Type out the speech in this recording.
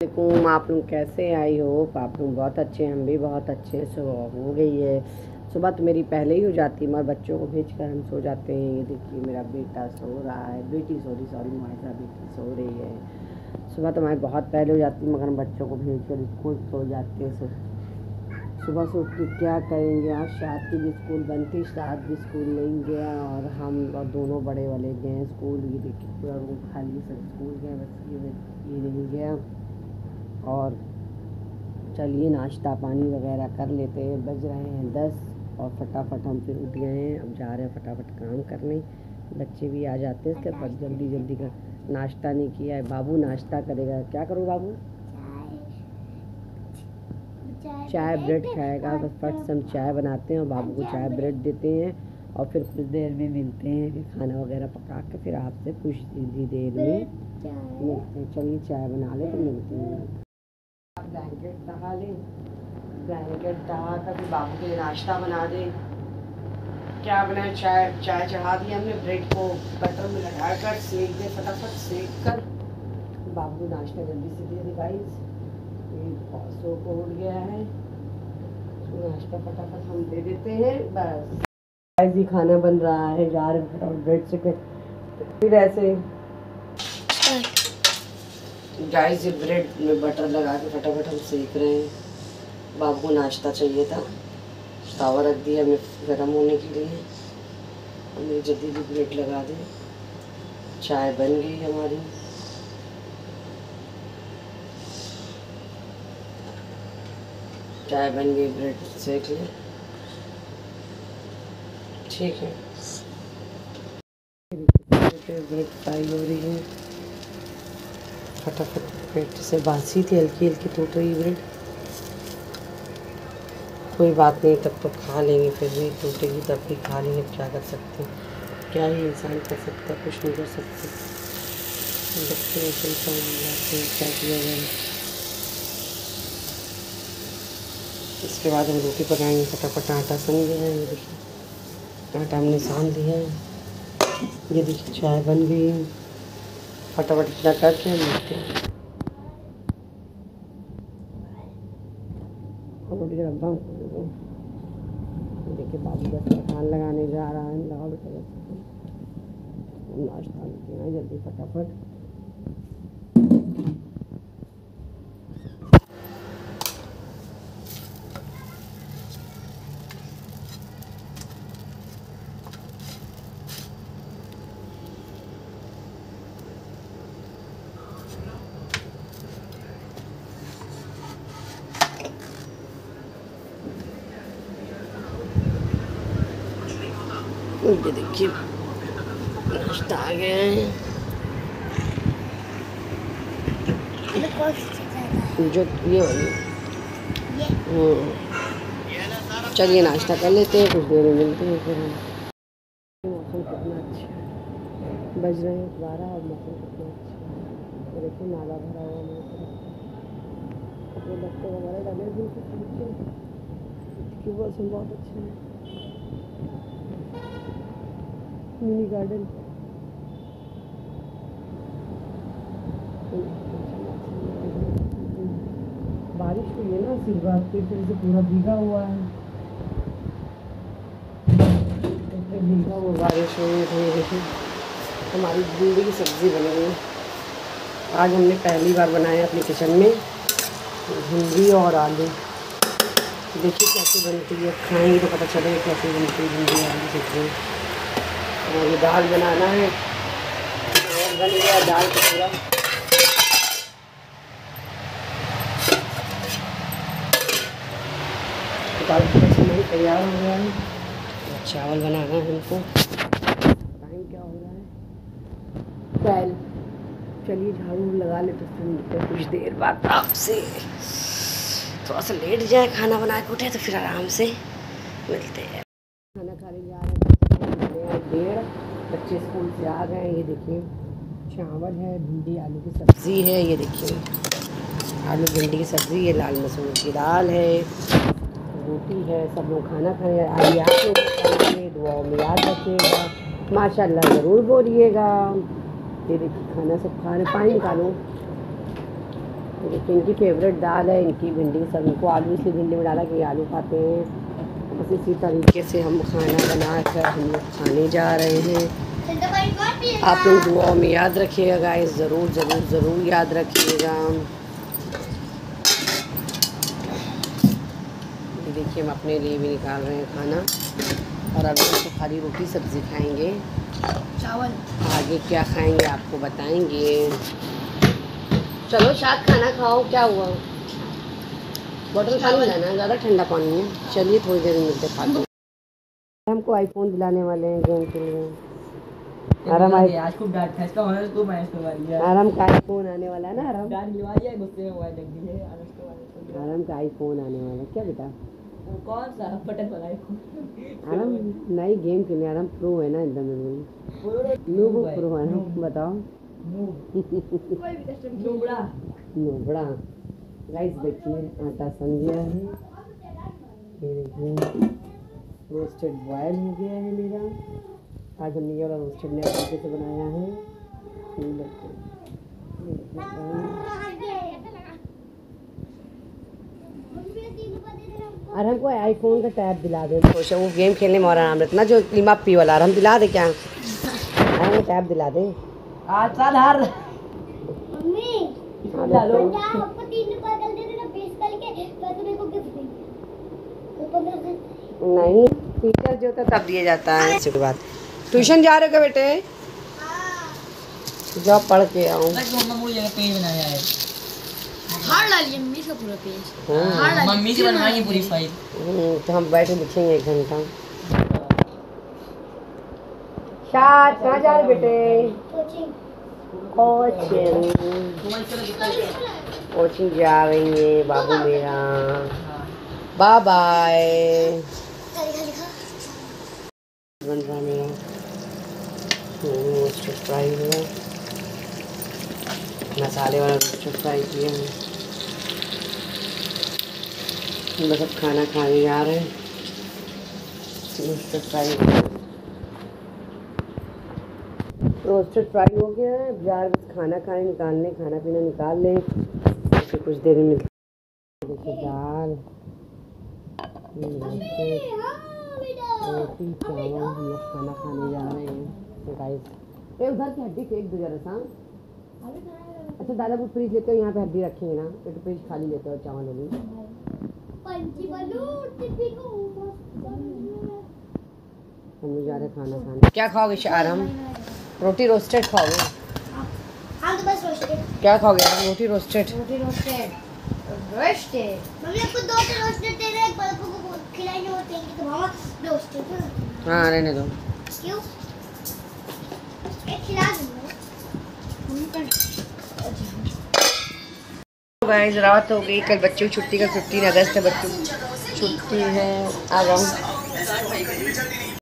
वालेकुम, आप लोग कैसे आई हो? आप लोग बहुत अच्छे हैं, हम भी बहुत अच्छे सुबह हो गई है। सुबह तो मेरी पहले ही हो जाती है, मगर बच्चों को भेज कर हम सो जाते हैं। ये देखिए, मेरा बेटा सो रहा है। बेटी सॉरी सॉरी मुआजा बेटी सो रही है। सुबह तो हमारी बहुत पहले हो जाती मगर हम बच्चों को भेज कर स्कूल सो जाते हैं। सुबह से उठ के क्या करेंगे? आज शायद की भी स्कूल बनती शायद भी स्कूल नहीं गया, और हम और दोनों बड़े वाले गए स्कूल। ये देखिए, पूरा रूम खाली, सब स्कूल गए, बस ये ये नहीं गया। और चलिए नाश्ता पानी वगैरह कर लेते हैं। बज रहे हैं दस और फटाफट हम फिर उठ गए हैं। अब जा रहे हैं फटाफट काम करने। बच्चे भी आ जाते हैं इसके बाद जल्दी जल्दी का नाश्ता नहीं किया है। बाबू नाश्ता करेगा। क्या करूँ बाबू? चाय ब्रेड खाएगा। बस फट से हम चाय बनाते हैं और बाबू को चाय ब्रेड देते हैं और फिर कुछ देर में मिलते हैं। फिर खाना वगैरह पका के फिर आपसे कुछ ही। देर में। मिलते हैं। चलिए चाय बना ले तो मिलते हैं। ब्लैंकेट दहा लें। ब्लैंकेट दहा कर फिर बाबू के लिए नाश्ता बना दें। क्या बनाए चाय चाय चढ़ा दी हमने ब्रेड को। बटर में लगा कर सेक दे, फटाफट सेक कर। बाबू नाश्ता जल्दी से दे गाइस सो को उड़ गया है। तो नाश्ता फटाफट हम दे देते हैं। बस। गाइस ये खाना बन रहा है यार ब्रेड से फिर ऐसे गाइस ये ब्रेड में बटर लगा के फटाफट हम सेक रहे हैं। बाबू को नाश्ता चाहिए था। तावा रख दिया हमें गर्म होने के लिए। हमें जल्दी भी ब्रेड लगा दें। चाय बन गई हमारी। चाय बन गई ब्रेड सेक ले ठीक है। ब्रेड फ्राई हो रही है। फटाफट ब्रेड से बासी थी हल्की हल्की टूट रही ब्रेड। कोई बात नहीं, तब तो खा लेंगे, फिर भी टूटेगी, तब भी खा लेंगे क्या कर सकते क्या ही इंसान कर सकता कुछ नहीं कर सकते। जाए। इसके बाद हम रोटी पकाएँगे, फटाफट आटा सन गया है, ये देखिए। आटा हमने सान लिया है। ये देखिए, चाय बन गई है। फटाफट इतना करके मिलते देखिए बाबू लगाने जा रहा है। नाश्ता जल्दी फटाफट। ये देखिए नाश्ता आ गया है। जो ये वाली। चलिए नाश्ता कर लेते हैं, कुछ देर में मिलते हैं फिर मौसम कितना अच्छा है। बज रहे हैं बारह और मौसम कितना अच्छा है। देखिए, नाला भरा हुआ मौसम कपड़े बच्चे वगैरह डले बिल्कुल कि मौसम बहुत अच्छा है। Mini garden. बारिश हुई है ना आशीर्वाद पे फिर से पूरा भीगा हुआ है। तो बारिश हुई हमारी भिंडी की सब्ज़ी बन गई। आज हमने पहली बार बनाया अपने किचन में भिंडी और आलू। देखिए कैसे बनती है। खाएँगे तो पता चलेगा कैसे बनती है भिंडी आलू देखिए और ये दाल बनाना है। और बन गया दाल पूरा। दाल सामान तैयार हो गया है। चावल बनाना है हमको। टाइम क्या हो रहा है। कल चलिए झाड़ू लगा ले तो मिलते कुछ देर बाद आपसे थोड़ा सा लेट जाए, खाना बना के उठे तो फिर आराम से मिलते हैं। खाना खा डेढ़ बच्चे स्कूल से आ गए ये देखिए। चावल है भिंडी आलू की सब्ज़ी। है ये देखिए। आलू भिंडी की सब्ज़ी है लाल मसूर की दाल है। रोटी है सब लोग खाना खाए आइए आप लोग दुआओं में याद रखिएगा। माशाल्लाह ज़रूर बोलिएगा। ये देखिए खाना सब खा रहे पानी निकालो। देखिए इनकी फेवरेट दाल है इनकी भिंडी सब। इनको आलू इसलिए भिंडी में डाला कि आलू खाते हैं। बस इसी तरीके से हम खाना बना कर हम लोग खाने जा रहे हैं। आप लोग दुआओं में याद रखिएगा गाइस ज़रूर ज़रूर ज़रूर याद रखिएगा। ये देखिए हम अपने लिए भी निकाल रहे हैं खाना। और अभी हम तो खाली रोटी सब्ज़ी खाएँगे। चावल। आगे क्या खाएँगे आपको बताएँगे। चलो शायद खाना खाओ क्या हुआ? बॉटल पानी लाना ज़्यादा ठंडा पानी है। चलिए थोड़ी देर मिलते हैं। हैं। हमको आईफोन दिलाने वाले हैं गेम के लिए। आराम आई आज खूब डांट था इसका होना तो मैं इसको मार दिया आराम का आईफोन आने वाला है ना आराम डांट दिलवा दिया गुस्से में मोबाइल रख दिए और उसको मार आराम का आईफोन आने वाला क्या बेटा? कौन सा बटन वाला है? आराम नई गेम के लिए आराम प्रो है ना एकदम बिल्कुल नूबो प्रो है। ना बताओ। नूबड़ा नोबड़ा राइस देखिए आटा सन गया है। ये देखिए रोस्टेड बॉयल हो गया है मेरा। आज हमने ये वाला रोस्टेड नए तरीके से बनाया है। और हमको आईफोन का टैब दिला दे। सोचा वो गेम खेलने में और आराम रहता ना जो लिमा पी वाला हम दिला दे क्या? वो टैब दिला दे। आज साल हार। मम्मी हाँ, तो नहीं टीचर जो है तब दिया जाता है। इसके बाद ट्यूशन जा रहे हो क्या बेटे? जाओ पढ़ के आओ मम्मा मुझे पेज बनाया है। हार डालिए मम्मी का पूरा पेज। हाँ, मम्मी से बनवाएँगे पूरी फ़ाइल हम्म, तो हम बैठे लिखेंगे एक घंटा। शाद कहाँ जा रहे बेटे? कोचिंग। कोचिंग। कोचिंग जा रही है बाबू मेरा। बाय बाय बन रहा मेरा रोस्टेड फ्राई है मसाले वाला रोस्टेड फ्राई किया है लोग सब खाना खाने जा रहे हैं रोस्टेड फ्राई रोस्टेड फ्राई हो गया है अब रहे बस खाना खाने निकाल लें खाना पीना निकाल लें फिर कुछ देर में देखिए दाल रोटी चावल खाना खाने जा रहे हैं तो गाइस ए उधर की हड्डी फेंक दो जरा सा। अच्छा दादा वो फ्रिज लेते हो यहाँ पे हड्डी रखेंगे ना तो फ्रिज खाली लेते हो चावल को हम लोग जा रहे खाना खाने। क्या खाओगे शारम रोटी रोस्टेड खाओगे? हाँ तो बस रोस्टेड क्या खाओगे? रोटी रोस्टेड रोटी रोस्टेड रोस्टेड मम्मी आपको दो तो रोस्टेड दे रहे हैं बल्कु को खिलाएँगे वो देंगे तो मामा रोस्टेड हाँ। रहने दो। क्यों एक खिला दूँगा मम्मी का गाइस रात हो गई। कल बच्चों की छुट्टी का फिफ्टीन अगस्त है, बच्चों छुट्टी है। आ जाओ